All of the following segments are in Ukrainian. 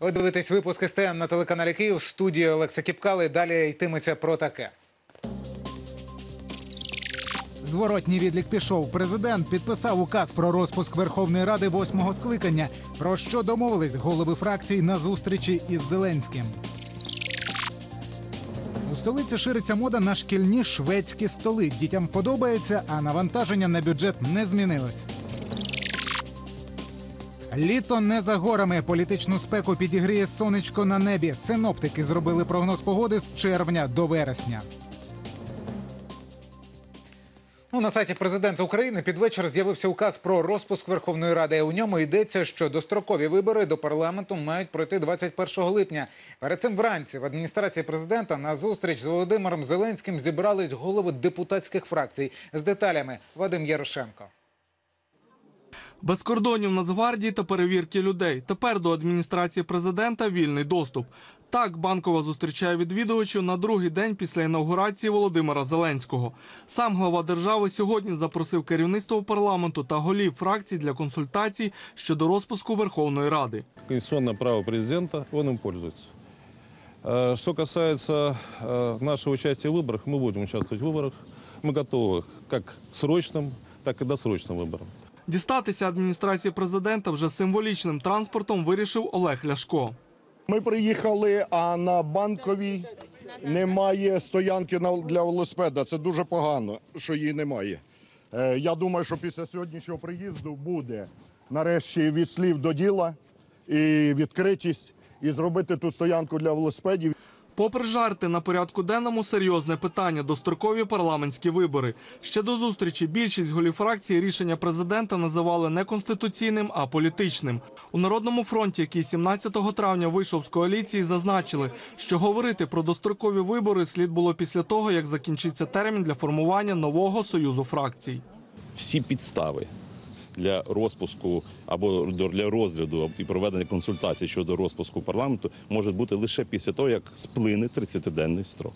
Ви дивитесь випуск СТН на телеканалі Київ. В студії Олекса Кіпкали. Далі йтиметься про таке. Зворотній відлік пішов. Президент підписав указ про розпуск Верховної Ради восьмого скликання. Про що домовились голови фракцій на зустрічі із Зеленським. У столиці шириться мода на шкільні шведські столи. Дітям подобається, а навантаження на бюджет не змінилось. Літо не за горами. Політичну спеку підігріє сонечко на небі. Синоптики зробили прогноз погоди з червня до вересня. Ну, на сайті президента України під вечір з'явився указ про розпуск Верховної Ради. У ньому йдеться, що дострокові вибори до парламенту мають пройти 21 липня. Перед цим вранці в адміністрації президента на зустріч з Володимиром Зеленським зібрались голови депутатських фракцій з деталями. Вадим Ярошенко. Без кордонів Нацгвардії та перевірки людей. Тепер до адміністрації президента вільний доступ. Так Банкова зустрічає відвідувачів на другий день після інаугурації Володимира Зеленського. Сам глава держави сьогодні запросив керівництво парламенту та голів фракцій для консультацій щодо розпуску Верховної Ради. конституционное право президента, он им пользуется. Э, Что касается э, нашего участия в выборах, мы будем участвовать в выборах. Мы готовы как к срочным, так и досрочным выборам. Дістатися адміністрації президента вже символічним транспортом вирішив Олег Ляшко. Ми приїхали, а на банковій немає стоянки для велосипеда. Це дуже погано, що її немає. Е, Я думаю, що після сьогоднішнього приїзду буде нарешті від слів до діла і відкритість, і зробити ту стоянку для велосипедів. Попри жарти на порядку денному серйозне питання дострокові парламентські вибори. Ще до зустрічі більшість голів фракції рішення президента називали не конституційним, а політичним. У народному фронті, який 17 травня вийшов з коаліції, зазначили, що говорити про дострокові вибори слід було після того, як закінчиться термін для формування нового союзу фракцій. всі підстави для розпуску або для розгляду і проведення консультацій щодо розпуску парламенту можуть бути лише після того, як сплине 30-денний строк.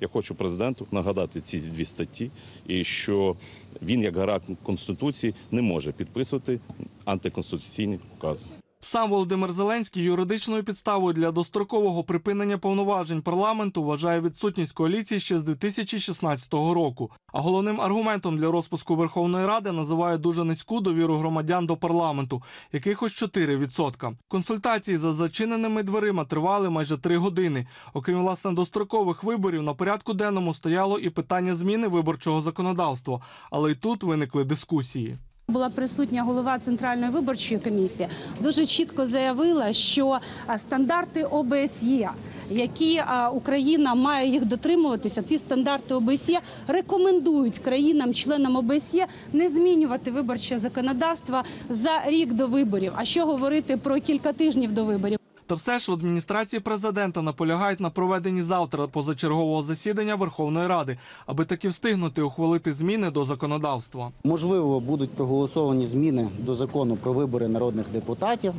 Я хочу президенту нагадати ці дві статті, і що він, як гарант конституції, не може підписувати антиконституційні укази. Сам Володимир Зеленський юридичною підставою для дострокового припинення повноважень парламенту вважає відсутність коаліції ще з 2016 року. А головним аргументом для розпуску Верховної Ради називає дуже низьку довіру громадян до парламенту, якихось 4%. Консультації за зачиненими дверима тривали майже три години. Окрім власне дострокових виборів, на порядку денному стояло і питання зміни виборчого законодавства. Але й тут виникли дискусії. Була присутня голова центральної виборчої комісії. Дуже чітко заявила, що стандарти ОБСЄ, які Україна має їх дотримуватися, ці стандарти ОБСЄ рекомендують країнам-членам ОБСЄ не змінювати виборче законодавство за рік до виборів. А що говорити про кілька тижнів до виборів? Та все ж в адміністрації президента наполягають на проведенні завтра позачергового засідання Верховної Ради, аби таки встигнути ухвалити зміни до законодавства. Можливо, будуть проголосовані зміни до закону про вибори народних депутатів,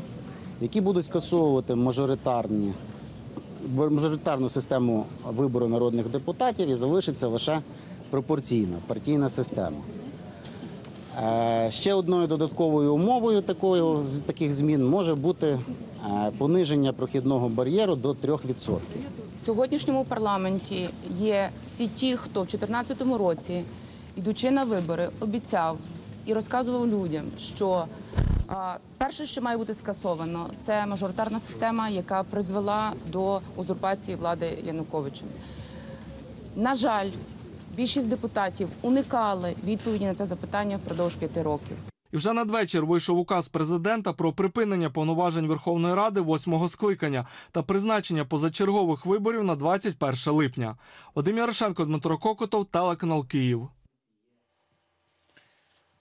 які будуть скасовувати мажоритарні мажоритарну систему вибору народних депутатів і залишиться лише пропорційна партійна система. Е, Ще одною додатковою умовою такою, з таких змін може бути е, пониження прохідного бар'єру до 3%. В сьогоднішньому парламенті є всі ті, хто в 2014 році, йдучи на вибори, обіцяв і розказував людям, що перше, що має бути скасовано, це мажоритарна система, яка призвела до узурпації влади Януковичем. На жаль, більшість депутатів уникали відповіді на це запитання впродовж п'яти років. І вже надвечір вийшов указ президента про припинення повноважень Верховної Ради восьмого скликання та призначення позачергових виборів на 21 липня. Вадим Ярошенко, Дмитро Кокотов, телеканал Київ.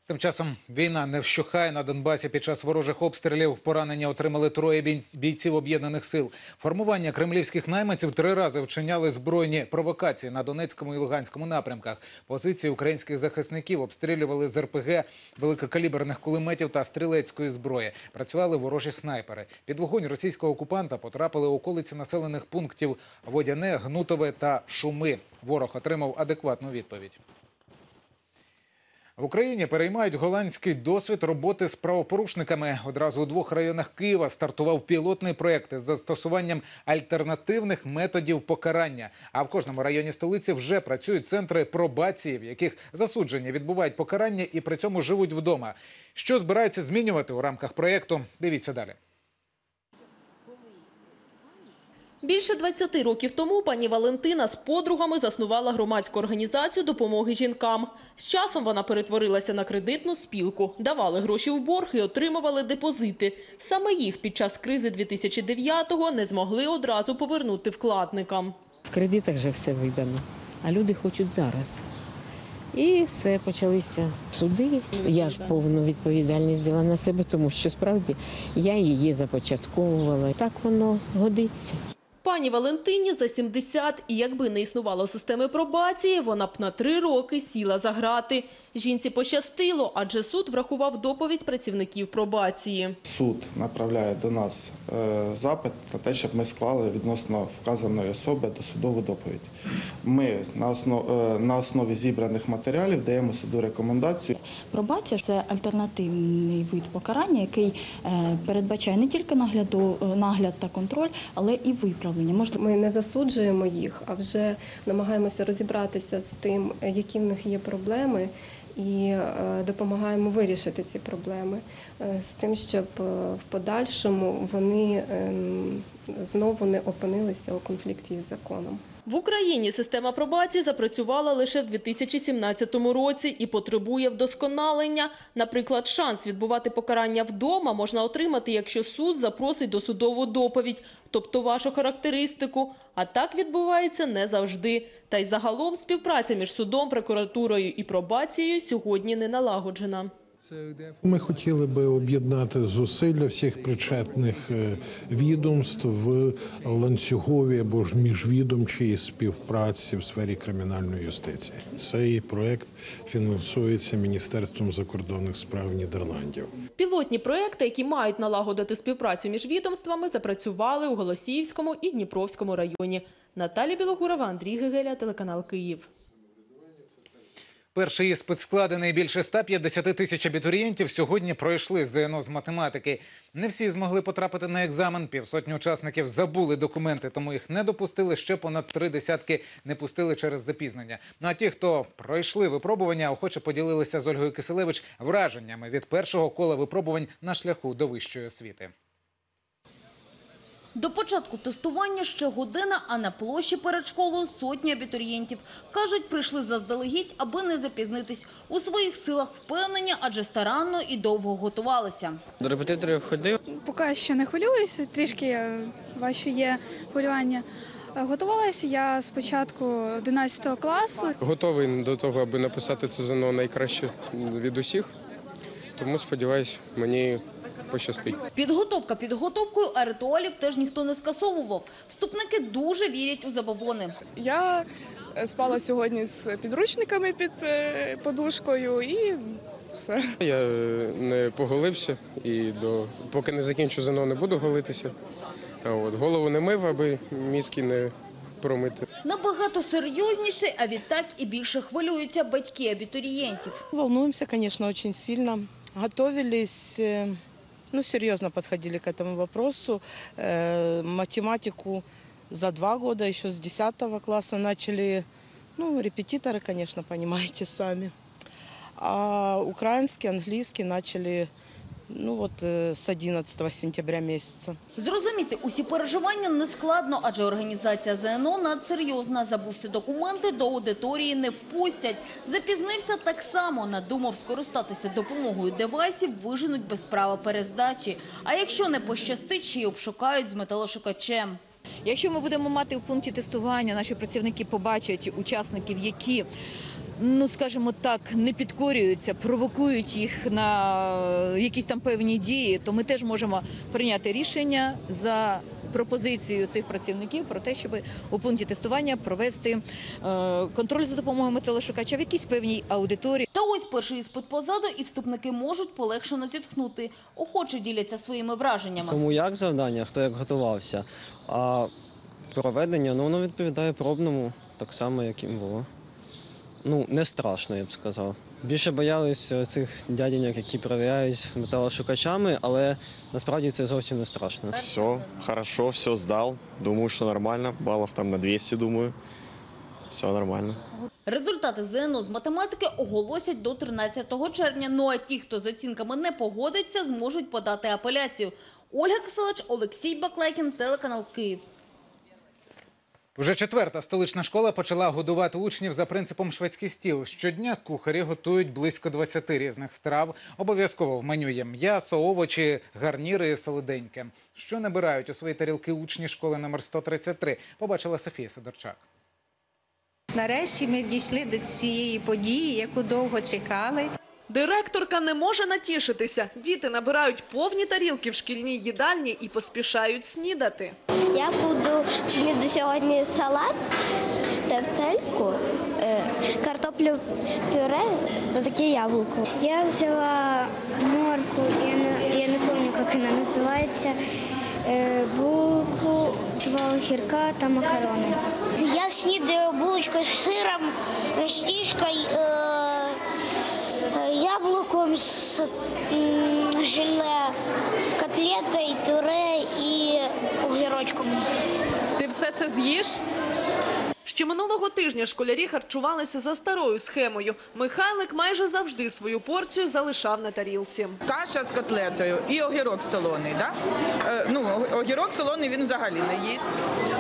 Тим часом війна не вщухає на Донбасі. Під час ворожих обстрілів поранення отримали троє бійців об'єднаних сил. Формування кремлівських найманців три рази вчиняли збройні провокації на Донецькому і Луганському напрямках. Позиції українських захисників обстрілювали з РПГ, великокаліберних кулеметів та стрілецької зброї. Працювали ворожі снайпери. Під вогонь російського окупанта потрапили околиці населених пунктів Водяне, Гнутове та Шуми. Ворог отримав адекватну відповідь. В Україні переймають голландський досвід роботи з правопорушниками. Одразу у двох районах Києва стартував пілотний проєкт із застосуванням альтернативних методів покарання. А в кожному районі столиці вже працюють центри пробації, в яких засуджені відбувають покарання і при цьому живуть вдома. Що збираються змінювати у рамках проєкту? Дивіться далі. Більше 20 років тому пані Валентина з подругами заснувала громадську організацію допомоги жінкам. З часом вона перетворилася на кредитну спілку, давали гроші в борг і отримували депозити. Саме їх під час кризи 2009-го не змогли одразу повернути вкладникам. В кредитах вже все видано, а люди хочуть зараз. І все почалися суди. Я ж повну відповідальність взяла на себе, тому що справді я її започатковувала. Так воно годиться. Пані Валентині за 70, і якби не існувало системи пробації, вона б на три роки сіла за грати. Жінці пощастило, адже суд врахував доповідь працівників пробації. Суд направляє до нас е, запит на те, щоб ми склали відносно вказаної особи досудову доповідь. Ми на основі, зібраних матеріалів даємо суду рекомендацію. Пробація це альтернативний вид покарання, який е, передбачає не тільки е, нагляд та контроль, але і виправлення. Можливо, Ми не засуджуємо їх, а вже намагаємося розібратися з тим, які в них є проблеми, і е, допомагаємо вирішити ці проблеми е, з тим, щоб е, в подальшому вони ем, знову не опинилися у конфлікті із законом. В Україні система пробації запрацювала лише в 2017 році і потребує вдосконалення. Наприклад, шанс відбувати покарання вдома можна отримати, якщо суд запросить досудову доповідь, тобто вашу характеристику. А так відбувається не завжди. Та й загалом співпраця між судом, прокуратурою і пробацією сьогодні не налагоджена. Ми хотіли би об'єднати зусилля всіх причетних е, відомств в ланцюговій або ж міжвідомчій співпраці в сфері кримінальної юстиції. Цей проект фінансується Міністерством закордонних справ Нідерландів. Пілотні проекти, які мають налагодити співпрацю між відомствами, запрацювали у Голосіївському і Дніпровському районі. Наталі Білогурова, Андрій Гегеля, телеканал Київ. Перший іспит складений більше 150 тисяч абітурієнтів сьогодні пройшли ЗНО з математики. Не всі змогли потрапити на екзамен. Півсотні учасників забули документи, тому їх не допустили. Ще понад три десятки не пустили через запізнення. Ну а ті, хто пройшли випробування, охоче поділилися з Ольгою Киселевич враженнями від першого кола випробувань на шляху до вищої освіти. До початку тестування ще година, а на площі перед школою сотні абітурієнтів. Кажуть, прийшли заздалегідь, аби не запізнитись. У своїх силах впевнені, адже старанно і довго готувалися. До репетиторів ходив. Поки що не хвилююся, трішки е, важче є хвилювання. Е, Готувалася я спочатку 11 класу. Готовий до того, аби написати це ЗНО найкраще від усіх. Тому сподіваюся, мені пощастить. Підготовка підготовкою, а ритуалів теж ніхто не скасовував. Вступники дуже вірять у забобони. Я спала сьогодні з підручниками під е, подушкою і все. Я е, не поголився і до поки не закінчу ЗНО, не буду голитися. От голову не мив, аби мізки не промити. Набагато серйозніше, а відтак і більше хвилюються батьки абітурієнтів. Волнуемся, конечно, очень сильно. Готовились, э, ну, серьезно подходили к этому вопросу. Э, Математику за два года, еще с 10 класса начали. Ну, репетиторы, конечно, понимаете сами. А украинский, английский начали, ну, э, с 11 сентября месяца. Зрозуміти усі переживання не складно, адже організація ЗНО надсерйозна. Забувся документи, до аудиторії не впустять. Запізнився так само, надумав скористатися допомогою девайсів, виженуть без права перездачі. А якщо не пощастить, ще й обшукають з металошукачем. Якщо ми будемо мати в пункті тестування, наші працівники побачать учасників, які, ну скажімо так, не підкорюються, провокують їх на якісь там певні дії, то ми теж можемо прийняти рішення за пропозицією цих працівників про те, щоб у пункті тестування провести е, контроль за допомогою металошукача в якійсь певній аудиторії. Та ось перший іспит позаду, і вступники можуть полегшено зітхнути. Охоче діляться своїми враженнями. Кому як завдання, хто як готувався. А проведення ну, воно відповідає пробному, так само, як і МВО. Ну, не страшно, я б сказав. Більше боялись цих дяденьок, які перевіряють металошукачами, але насправді це зовсім не страшно. Все хорошо, все сдал. Думаю, что нормально. Баллов там на 200, думаю. Все нормально. Результати ЗНО з математики оголосять до 13 червня. Ну а ті, хто з оцінками не погодиться, зможуть подати апеляцію. Ольга Киселач, Олексій Баклайкін, телеканал Київ. Вже четверта столична школа почала годувати учнів за принципом шведський стіл. Щодня кухарі готують близько 20 різних страв. Обов'язково в меню є м'ясо, овочі, гарніри і солоденьке. Що набирають у свої тарілки учні школи номер 133, побачила Софія Сидорчак. Нарешті ми дійшли до цієї події, яку довго чекали. Директорка не може натішитися. Діти набирають повні тарілки в шкільній їдальні і поспішають снідати. Я буду снідати сьогодні салат, тефтельку, е, картоплю пюре та таке яблуко. Я взяла морку, я не, я не пам'ятаю, як вона називається, е, булку, два огірка та макарони. Я снідаю булочкою з сиром, ростішкою, яблуком з желе, котлетой, пюре це з'їш? Ще минулого тижня школярі харчувалися за старою схемою. Михайлик майже завжди свою порцію залишав на тарілці. Каша з котлетою і огірок солоний. Да? Е, ну, огірок солоний він взагалі не їсть.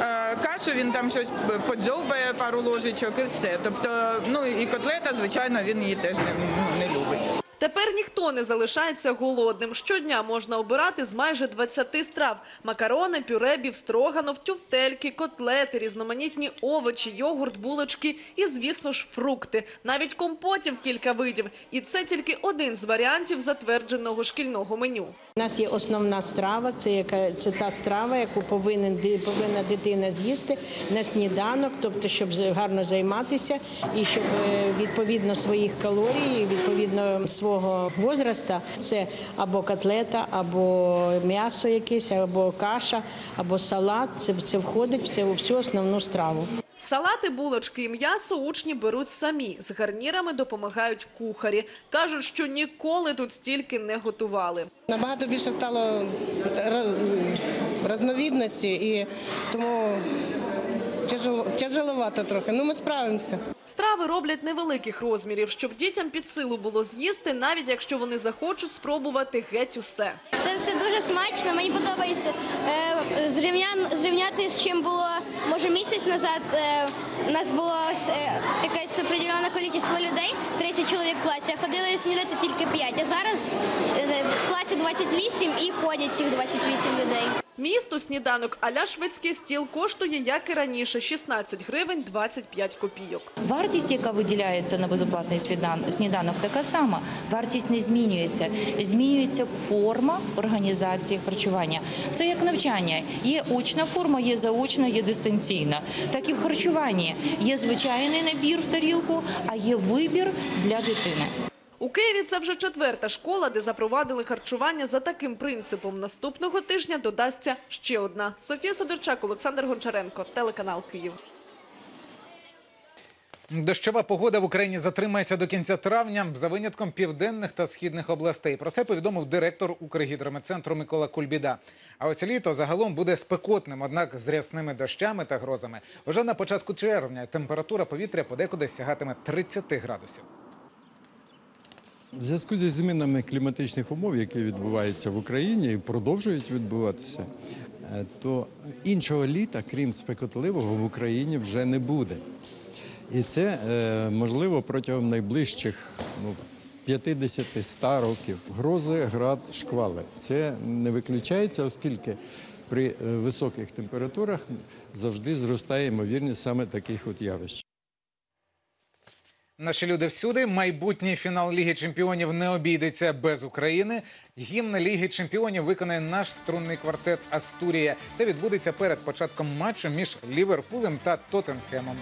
Е, кашу він там щось подзьовбає пару ложечок і все. Тобто, ну і котлета, звичайно, він її теж не, ну, не любить. Тепер ніхто не залишається голодним. Щодня можна обирати з майже 20 страв: макарони, пюре, бівстроганов, тюфтельки, котлети, різноманітні овочі, йогурт, булочки і, звісно ж, фрукти. Навіть компотів кілька видів. І це тільки один з варіантів затвердженого шкільного меню. У нас є основна страва, це яка це та страва, яку повинен повинна дитина з'їсти на сніданок, тобто щоб гарно займатися і щоб е, відповідно своїх калорій, відповідно свого возраста, це або котлета, або м'ясо якесь, або каша, або салат. Це, це входить все у всю основну страву. Салати, булочки і м'ясо учні беруть самі. З гарнірами допомагають кухарі. Кажуть, що ніколи тут стільки не готували. Набагато більше стало різновидності і тому тяжело, тяжеловато трохи. Ну ми справимося. Страви роблять невеликих розмірів, щоб дітям під силу було з'їсти, навіть якщо вони захочуть спробувати геть усе. Це все дуже смачно, мені подобається. Е, зрівняти з чим було, може, місяць назад. Е, у нас була е, якась определена кількість людей, 30 чоловік в класі, а ходили снідати тільки 5. А зараз в класі 28 і ходять цих 28 людей. Місто сніданок аля шведський стіл коштує, як і раніше, 16 гривень 25 копійок. Вартість, яка виділяється на безоплатний сніданок, така сама. Вартість не змінюється. Змінюється форма організації харчування. Це як навчання. Є очна форма, є заочна, є дистанційна. Так і в харчуванні є звичайний набір в тарілку, а є вибір для дитини. У Києві це вже четверта школа, де запровадили харчування за таким принципом. Наступного тижня додасться ще одна. Софія Сидорчак, Олександр Гончаренко, телеканал Київ. Дощова погода в Україні затримається до кінця травня за винятком південних та східних областей. Про це повідомив директор Укргідрометцентру Микола Кульбіда. А ось літо загалом буде спекотним, однак з рясними дощами та грозами. Вже на початку червня температура повітря подекуди сягатиме 30 градусів. В зв'язку зі змінами кліматичних умов, які відбуваються в Україні і продовжують відбуватися, е, то іншого літа, крім спекотливого, в Україні вже не буде. І це е, можливо протягом найближчих ну, 50-100 років. Грози, град, шквали. Це не виключається, оскільки при е, високих температурах завжди зростає ймовірність саме таких от явищ. Наші люди всюди. Майбутній фінал Ліги Чемпіонів не обійдеться без України. Гімн Ліги Чемпіонів виконає наш струнний квартет Астурія. Це відбудеться перед початком матчу між Ліверпулем та Тоттенхемом.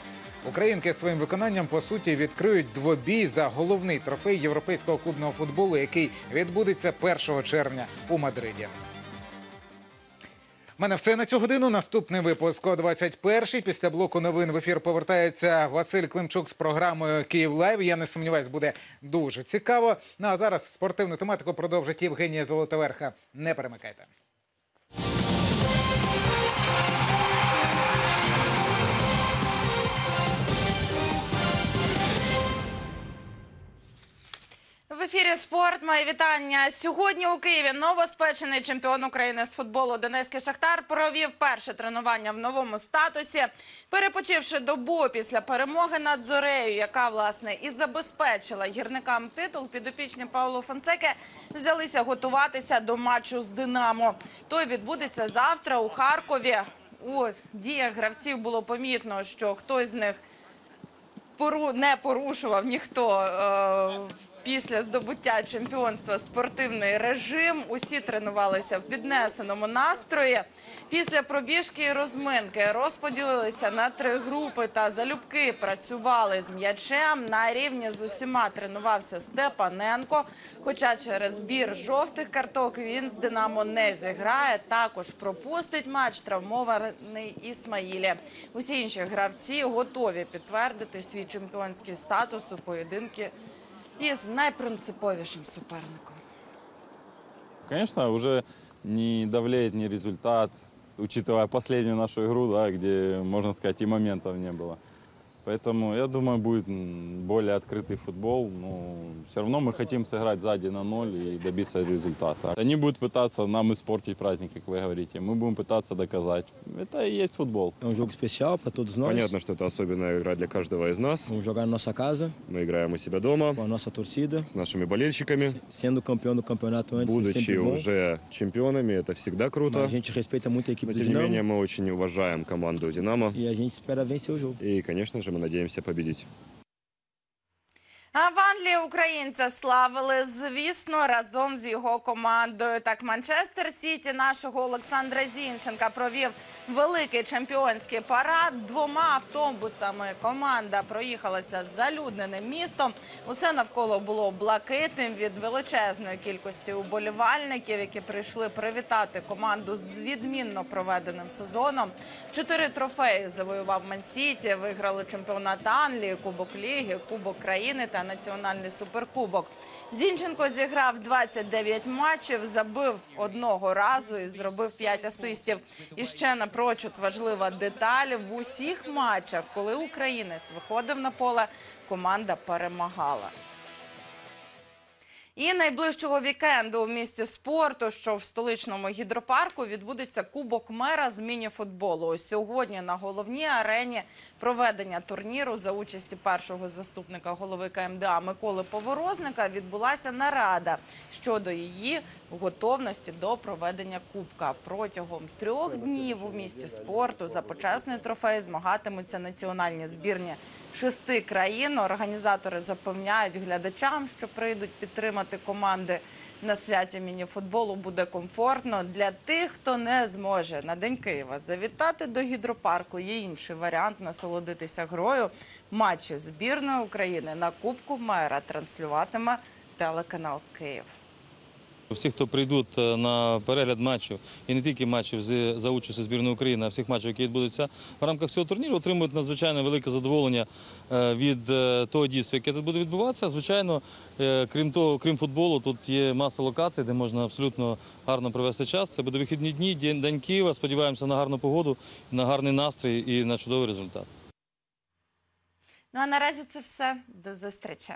Українки своїм виконанням по суті відкриють двобій за головний трофей європейського клубного футболу, який відбудеться 1 червня у Мадриді. У мене все на цю годину. Наступний випуск о 21-й. Після блоку новин в ефір повертається Василь Климчук з програмою Київ Live. Я не сумніваюсь, буде дуже цікаво. Ну а зараз спортивну тематику продовжить Євгенія Золотоверха. Не перемикайте. Ефірі спорт. Моє вітання. Сьогодні у Києві новоспечений чемпіон України з футболу Донецький Шахтар провів перше тренування в новому статусі, перепочивши добу після перемоги над Зорею, яка власне і забезпечила гірникам титул. Підопічні Пауло Фонсеке взялися готуватися до матчу з Динамо. Той відбудеться завтра у Харкові. У діях гравців було помітно, що хтось з них не порушував ніхто е, після здобуття чемпіонства спортивний режим. Усі тренувалися в піднесеному настрої. Після пробіжки і розминки розподілилися на три групи та залюбки працювали з м'ячем. На рівні з усіма тренувався Степаненко. Хоча через збір жовтих карток він з Динамо не зіграє. Також пропустить матч травмований Ісмаїлі. Усі інші гравці готові підтвердити свій чемпіонський статус у поєдинки із найпринциповішим суперником. Конечно, уже не давляет ни результат, учитывая последнюю нашу игру, да, где, можно сказать, и моментов не было. Поэтому, я думаю, будет более открытый футбол. Но все равно мы хотим сыграть сзади на ноль и добиться результата. Они будут пытаться нам испортить праздник, как вы говорите. Мы будем пытаться доказать. Это и есть футбол. É jogo especial para todos nós. Понятно, что это особенная игра для каждого из нас. Vamos jogar na nossa casa, Мы играем у себя дома com a nossa torcida. с нашими болельщиками. Sendo campeão do campeonato antes, é Будучи уже чемпионами, это всегда Mas круто. a gente respeita muito a equipe Но, тем не менее, мы очень уважаем команду «Динамо». a gente espera vencer o jogo. И, конечно же, мы надеемся победить. А в Англії українця славили, звісно, разом з його командою. Так, Манчестер Сіті нашого Олександра Зінченка провів великий чемпіонський парад. Двома автобусами команда проїхалася залюдненим містом. Усе навколо було блакитним від величезної кількості уболівальників, які прийшли привітати команду з відмінно проведеним сезоном. Чотири трофеї завоював Мансіті, виграли чемпіонат Англії, Кубок Ліги, Кубок країни та національний суперкубок. Зінченко зіграв 29 матчів, забив одного разу і зробив 5 асистів. І ще напрочуд важлива деталь в усіх матчах, коли українець виходив на поле, команда перемагала. І найближчого вікенду у місті спорту, що в столичному гідропарку, відбудеться Кубок мера з міні-футболу. Сьогодні на головній арені проведення турніру за участі першого заступника голови КМДА Миколи Поворозника відбулася нарада щодо її готовності до проведення кубка. Протягом трьох днів у місті спорту за почесний трофей змагатимуться національні збірні шести країн. Організатори запевняють глядачам, що прийдуть підтримати команди на святі мініфутболу. Буде комфортно для тих, хто не зможе на день Києва завітати до гідропарку. Є інший варіант насолодитися грою. Матчі збірної України на Кубку мера транслюватиме телеканал Київ. Всі, хто прийдуть е, на перегляд матчів, і не тільки матчів за участю збірної України, а всіх матчів, які відбудуться в рамках цього турніру, отримують надзвичайно велике задоволення е, від е, того дійства, яке тут буде відбуватися. Звичайно, крім того, крім футболу, тут є маса локацій, де можна абсолютно гарно провести час. Це буде вихідні дні, день Києва. Сподіваємося на гарну погоду, на гарний настрій і на чудовий результат. Ну а наразі це все. До зустрічі.